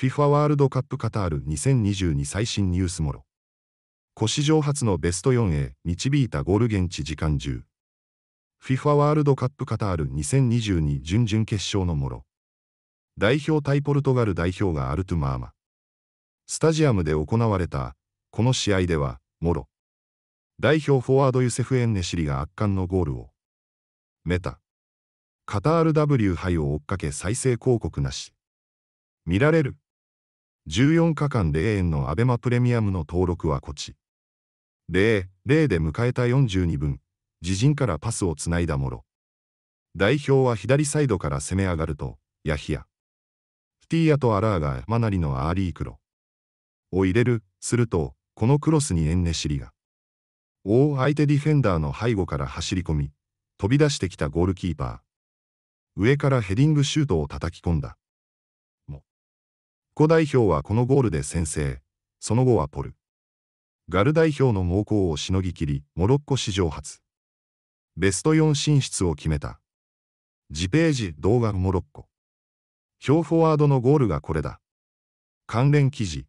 FIFA ワールドカップカタール2022最新ニュースもろ。古史上初のベスト4へ導いたゴール現地時間中。FIFA ワールドカップカタール2022準々決勝のもろ。代表対ポルトガル代表がアルトゥマーマ。スタジアムで行われた、この試合では、もろ。代表フォワードユセフ・エンネシリが圧巻のゴールを。メタ。カタール W 杯を追っかけ再生広告なし。見られる。14日間で永遠のアベマプレミアムの登録はこち。0、0で迎えた42分、自陣からパスをつないだもろ。代表は左サイドから攻め上がると、ヤヒヤ。フティーヤとアラーがマナリのアーリークロ。を入れる、すると、このクロスにエンネシリが。大相手ディフェンダーの背後から走り込み、飛び出してきたゴールキーパー。上からヘディングシュートを叩き込んだ。コ代表はこのゴールで先制、その後はポル。ガル代表の猛攻をしのぎきり、モロッコ史上初。ベスト4進出を決めた。次ページ動画モロッコ。表フォワードのゴールがこれだ。関連記事。